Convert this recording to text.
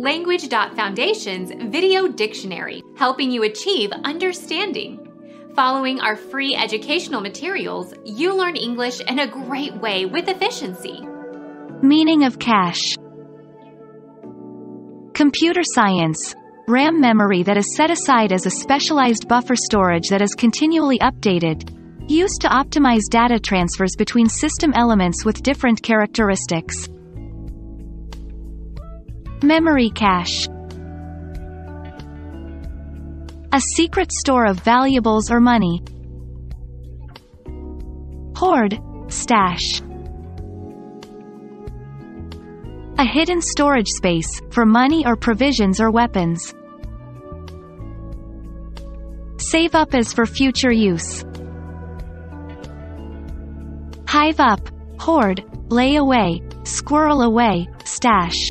Language.Foundation's Video Dictionary, helping you achieve understanding. Following our free educational materials, you learn English in a great way with efficiency. Meaning of cache. Computer science. RAM memory that is set aside as a specialized buffer storage that is continually updated, used to optimize data transfers between system elements with different characteristics. Memory cache. A secret store of valuables or money. Hoard, stash. A hidden storage space, for money or provisions or weapons. Save up as for future use. Hive up, hoard, lay away, squirrel away, stash.